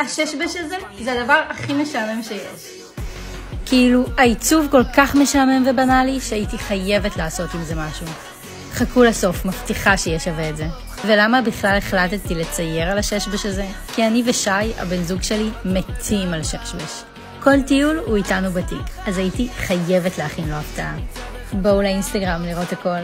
השש-בש הזה זה הדבר הכי משעמם שיש. כאילו, העיצוב כל כך משעמם ובנאלי, שהייתי חייבת לעשות עם זה משהו. חכו לסוף, מבטיחה שיהיה שווה את זה. ולמה בכלל החלטתי לצייר על הששבש הזה? כי אני ושי, הבן זוג שלי, מתים על ששבש. כל טיול הוא איתנו בתיק, אז הייתי חייבת להכין לו הפתעה. בואו לאינסטגרם לראות הכל.